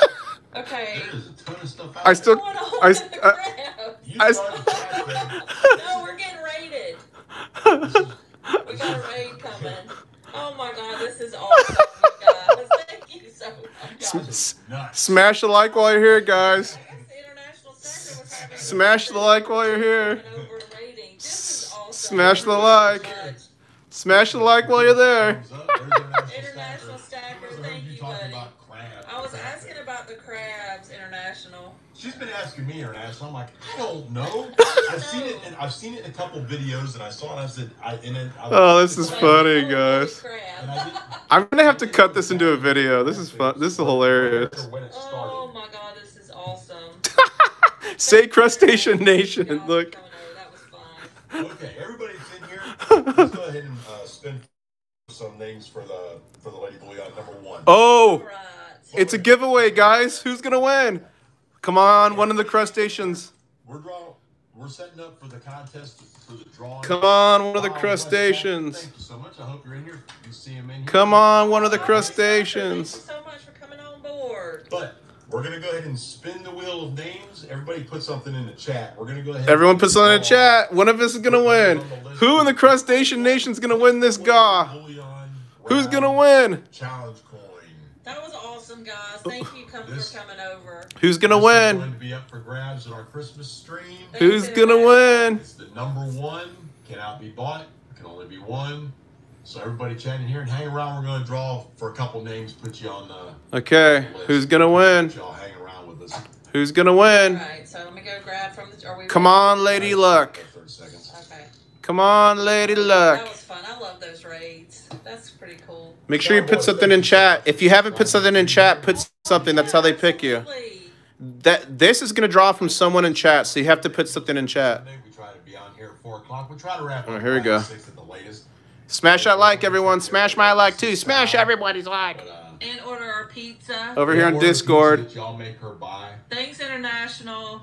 Okay. There is a ton of stuff out I still- Going on I with st- the I- crab. You I- started that thing. No, we're getting raided. We got a raid coming. Oh my god, this is awesome, you guys. Thank you so much. S- Smash the like while you're here, guys. I guess the International Stacker was having Smash the like while you're here. coming over a rating. This is awesome. Smash the like. Smash the like while you're there. She's been asking me international. I'm like, I don't know. I've seen it, and I've seen it in a couple videos, and I saw it. I said, I and then I, Oh, this is funny, guys. I did, I'm gonna have to cut this into a video. This is fun. This is hilarious. Oh my god, this is awesome. Say Crustacean Nation. Y'all Look. coming over, That was fun. Okay, everybody's in here. Let's go ahead and uh, spin some names for the for the Lady Bullion number one. Oh, Right. it's a giveaway, guys. Who's gonna win? Come on, one of the crustaceans. We're draw. We're setting up for the contest for the drawing. Come on, one of the crustaceans. Thank you so much. I hope you're in here. You see him in here. Come on, one of the Oh, Thank crustaceans. you so much for coming on board. But we're gonna go ahead and spin the wheel of names. Everybody put something in the chat. We're gonna go ahead. Everyone and puts on the chat. One of us is gonna win. Who in the crustacean nation's gonna win this gaw? Who's gonna win? Challenge coin. That awesome, guys. Oh, Thank you come, This- for coming over. Who's gonna This win? Going to be up for grabs at our Christmas stream. Who's gonna win? It's the number one. Cannot be bought. Can only be one. So everybody chatting here and hang around. We're going to draw for a couple names. Put you on the Okay, list. who's gonna win? Y'all hang around with us. Who's gonna win? right, so let me go grab from the. Are we Come ready? on, Lady Luck. Okay. Come on, Lady That Luck. was fun. I love those raids. That's pretty cool. Make sure you put something in chat. If you haven't put something in chat, put something. That's how they pick you. That this is gonna draw from someone in chat, so you have to put something in chat. We try to be on here at four o'clock. We try to wrap Oh, up. here we go. Six at the latest. Smash that like, everyone. Smash my like too. Smash everybody's like. And order our pizza. Over here on Discord. Y'all make her buy. Thanks International.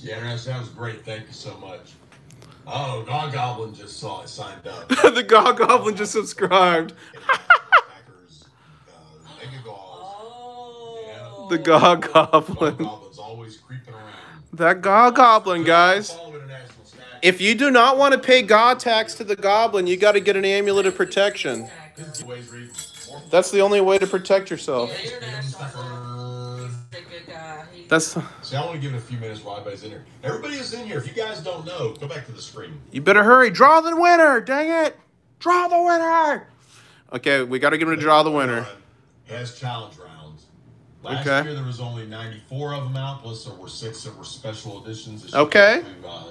Yeah, that that was great. Thank you so much. Oh, God Goblin just saw it signed up. the Gog Goblin just subscribed. The Gog God Goblin. Goblin's always creeping around. That Gog Goblin, guys. Follow International Snack. If you do not want to pay God tax to the Goblin, you got to get an amulet of protection. This is ways read more That's the only way to protect yourself. Yeah, International. He's a good guy. He- That's. See, I want to give it a few minutes while everybody's in here. Everybody is in here. If you guys don't know, go back to the screen. You better hurry. Draw the winner. Dang it. Draw the winner. Okay, we got to get him to draw the winner. Has challenge rounds. Last Okay. year there was only 94 of them out, plus there were six that were special editions. that she Okay. gave To, uh,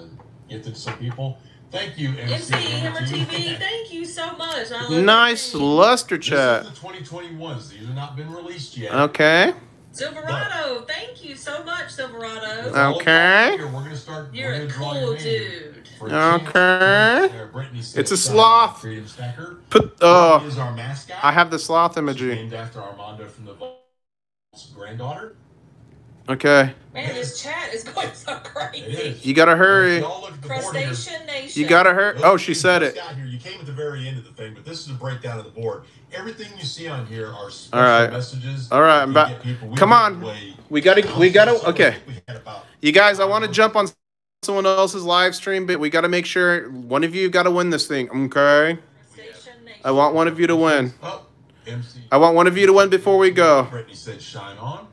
gifted to some people. Thank you, MC, MC Hammer TV, thank you so much. I Nice that. luster This chat. is the 2021s. These have not been released yet. Okay. Silverado, thank you so much, Silverado. Okay. We're gonna start. You're we're a draw cool your dude. for a chance. Okay. Brittany It's a sloth." Freedom Stacker. Put. Brittany Oh, is our mascot. I have the sloth She's imagery. named after Armando from the Vault's granddaughter. Okay. Man, this chat is going so crazy. is. You gotta hurry. y'all look at the board here, Crustacean Nation. You gotta hurry. Oh, she said it. here, you came at the very end of the thing, but this is a breakdown of the board. Everything you see on here are special All right. messages. All right, I'm about- get people- we Come on. We gotta. We gotta. Okay. We had about You guys, I want to jump on someone else's live stream, but we got to make sure one of you got to win this thing. Okay. I want one of you to win. oh, MC. I want one of you to win before we go. Brittany said, "Shine on."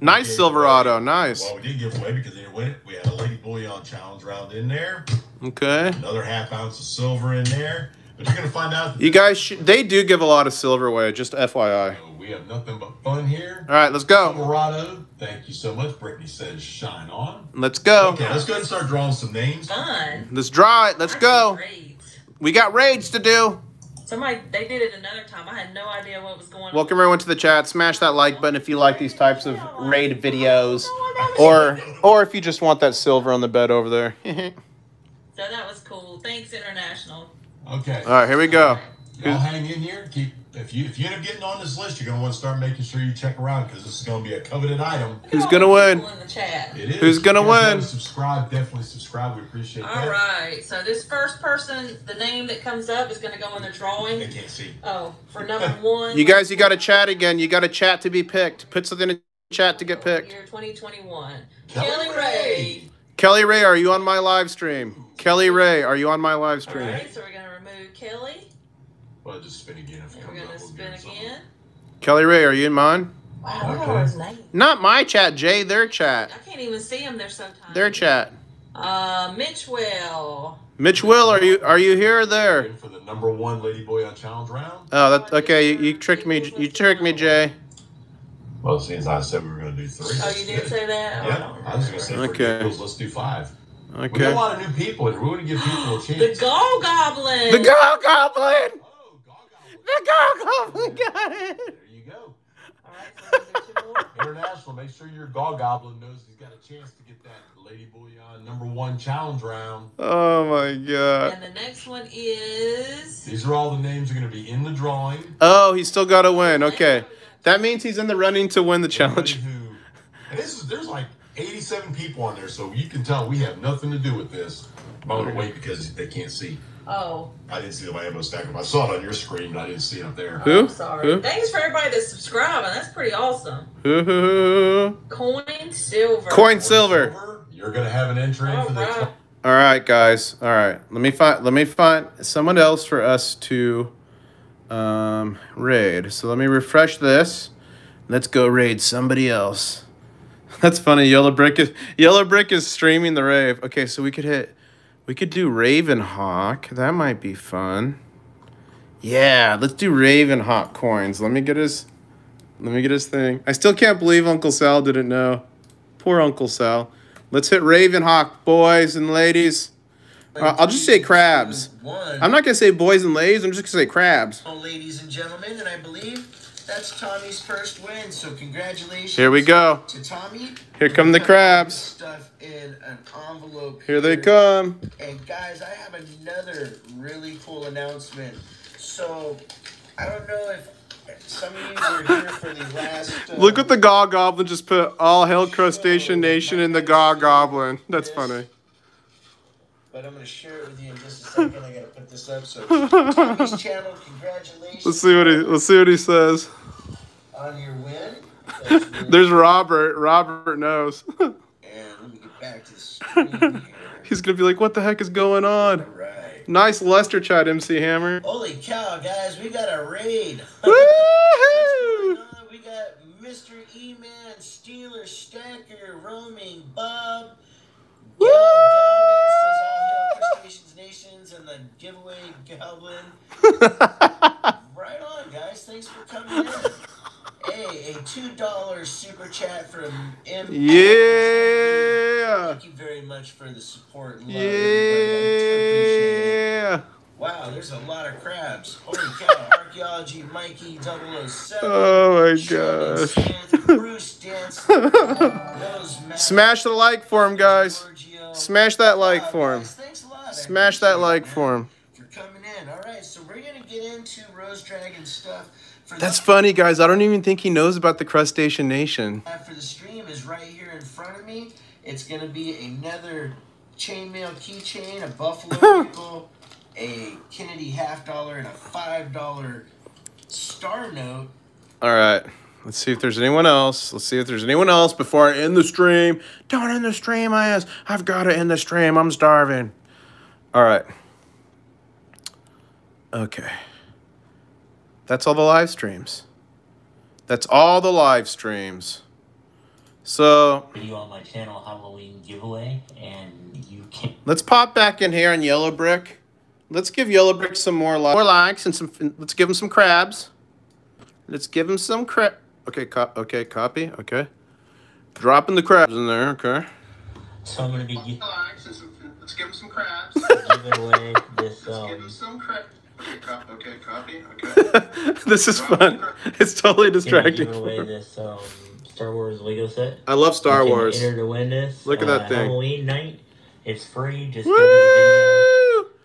Nice Silverado. Nice. Well, we did give away because they didn't win it. We had a Lady Bullion Challenge round in there, Okay. another half ounce of silver in there. But you're gonna find out. You guys, sh- they do give a lot of silver away. Just FYI. we have nothing but fun here. All right, let's go. Silverado, thank you so much. Brittany says, "Shine on." Let's go. Okay, let's go ahead and start drawing some names. Fun. Let's draw it. Let's I go. need raids. We got raids to do. Somebody, they did it another time. I had no idea what was going on. Welcome everyone to the chat. Smash that like button if you like these types of raid videos, or or if you just want that silver on the bed over there. So that was cool. Thanks, International. Okay. All right, here we go. Y'all hang in here. Keep if you if you end up getting on this list, you're gonna want to start making sure you check around because this is gonna be a coveted item. Who's gonna win? In the chat. It is. Who's gonna You win? gotta Subscribe, definitely subscribe. We appreciate All that. right. So this first person, the name that comes up is going to go in the drawing. I can't see. Oh, for number one. You guys, you got to chat again. You got to chat to be picked. Put something in chat to get picked. Year 2021. Kelly Kelly Ray. Ray. Kelly Ray, are you on my live stream? Kelly Ray, are you on my live stream? right. So we're going to remove Kelly. Well, just spin again if it And comes we're going to we'll spin give it something. again. Kelly Ray, are you in mine? Wow, I don't know his name. Not my chat, Jay. Their chat. I can't even see him. there sometimes. Their chat. Uh, Mitchwell. Mitch Will, are you are you here or there? Ready for the number one Lady Bullion challenge round. Oh, that okay. You, you tricked me. You tricked me, Jay. Well, since I said we were gonna do three. Oh, you did say that? Oh, I Yeah, don't I was gonna say for Okay. giggles, let's do five. Okay. We got a lot of new people, and we want to give people a chance. The Gall Goblin. The Gog Goblin. Gaga. The Gog Goblin. There you go. All right, Was there two more? International, make sure your Gaw Goblin knows he's got a chance to get that Lady Bullion number one challenge round. Oh my god. And the next one is. These are all the names are going to be in the drawing. Oh, he still got to win. Okay. That means he's in the running to win the challenge. Who, and this is there's like 87 people on there, so you can tell we have nothing to do with this. I'm going to wait because they can't see. Oh, I didn't see the ammo stack. I saw it on your screen, but I didn't see it up there. Who? I'm sorry. Who? Thanks for everybody that's subscribing. That's pretty awesome. Ooh. Coin silver. Coin silver. You're going to have an entry All for the. right. All right, guys. All right. Let me find. Let me find someone else for us to um, raid. So let me refresh this. Let's go raid somebody else. That's funny. Yellow brick is Yellow brick is streaming the rave. Okay, so we could hit. We could do Ravenhawk. That might be fun. Yeah, let's do Ravenhawk coins. Let me get his. Let me get his thing. I still can't believe Uncle Sal didn't know. Poor Uncle Sal. Let's hit Ravenhawk, boys and ladies. Uh, I'll just say crabs. I'm not gonna say boys and ladies. I'm just gonna say crabs. Ladies and gentlemen, and I believe that's Tommy's first win. So congratulations. Here we go. to Tommy. Here come the crabs. Stuff in an envelope. Here they come. And guys, I have another really cool announcement. So I don't know if some of you were here for the last. Uh, Look what the Gaw Goblin just put. All hell Crustacean Nation in the Gaw Goblin. That's funny. But I'm gonna share it with you in just a second. I gotta put this up. So Tommy's channel, congratulations. Let's see what he. Let's see what he says. on your win. Really There's Robert. Robert knows. And let me get back to the screen here. He's gonna be like, "What the heck is going on?" Right. Nice Lester chat, MC Hammer. Holy cow, guys, we got a raid. Woohoo! We got Mr. E-Man, Steeler, Stacker, Roaming, Bob. Woo! Gal Galvin says all hail Crustaceans Nations and the giveaway Goblin. Right on, guys. Thanks for coming in. Hey, a $2 super chat from M. Yeah. Thank you very much for the support love, everybody. Appreciate it. Yeah. Wow, there's a lot of crabs. Holy cow. Archaeology, Mikey 007. Oh my gosh. Smith, Bruce Danson, Smash the like for him, guys. Smash that like for him. guys, Thanks a lot. I Smash that like for him. For coming in. All right, so we're going to get into Rose Dragon stuff. That's funny, guys. I don't even think he knows about the Crustacean Nation. For the stream is right here in front of me. It's going to be another chainmail keychain, a Buffalo nickel, a Kennedy half dollar, and a $5 star note. All right. Let's see if there's anyone else. Let's see if there's anyone else before I end the stream. Don't end the stream, I ass. I've got to end the stream. I'm starving. All right. Okay. That's all the live streams. That's all the live streams. So video on my channel Halloween giveaway, and you can let's pop back in here on Yellow Brick. Let's give Yellow Brick some more, li- more likes and some. Let's give him some crabs. Let's give him some crab. Okay, co- okay, copy. Okay, dropping the crabs in there. Okay. so I'm gonna be gi- Relax, let's, let's give him some crabs. giving away this Let's give him um some crabs. Okay, cop, okay, copy, okay. this is fun. It's totally distracting. giving away this um Star Wars Lego set. I love Star Wars. Enter to win this. Look at uh, that thing. Halloween night. It's free. Just go to the Woo! video.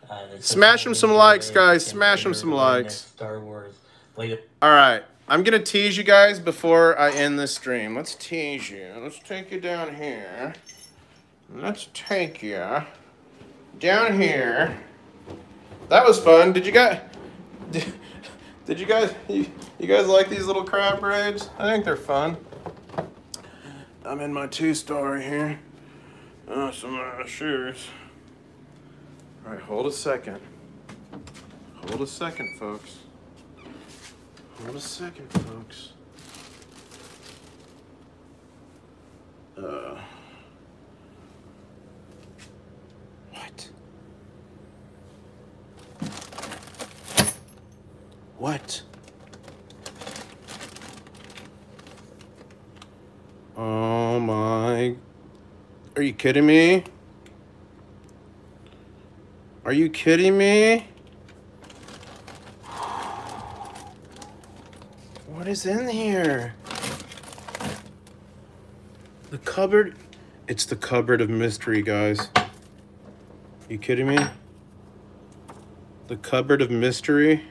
Uh, Smash Halloween some likes, guys. Smash enter some likes. Star Wars All right. I'm gonna tease you guys before I end this stream. Let's tease you. Let's take you down here. Let's take you down here. That was fun. Did you guys? Did, did you guys? You, you guys like these little crab raids? I think they're fun. I'm in my two story here. Oh, some of my shoes. All right, hold a second. Hold a second, folks. Hold a second, folks. Uh. What? What? Oh my. Are you kidding me? Are you kidding me? What is in here? The cupboard. It's the cupboard of mystery, guys. You kidding me? The cupboard of mystery.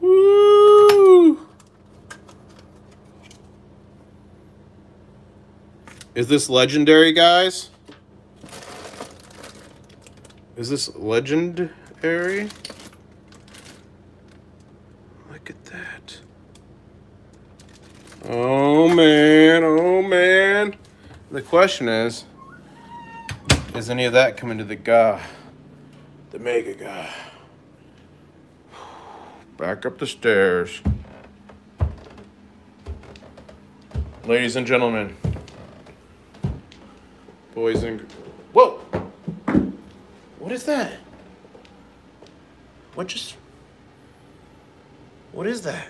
Woo! Is this legendary, guys? Is this legendary? Look at that. Oh man, oh man. The question is, is any of that coming to the guy? The mega guy. Back up the stairs. Ladies and gentlemen, boys and is that? What just? What is that?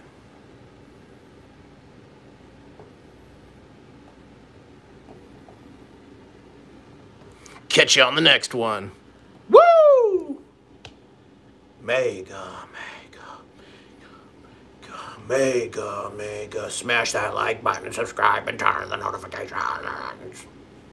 Catch you on the next one. Woo! Mega, mega, mega, mega, mega. Smash that like button, subscribe, and turn on the notifications.